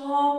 Oh.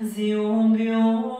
Zion Bion